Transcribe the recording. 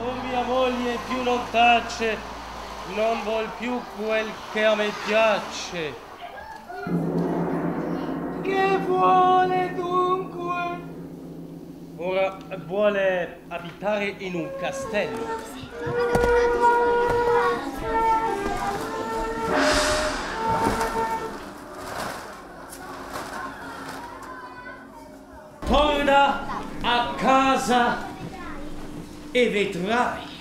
Oh mia moglie più non tace, non vuol più quel che a me piace. Che vuole dunque? Ora vuole abitare in un castello. Torna a casa e vedrai.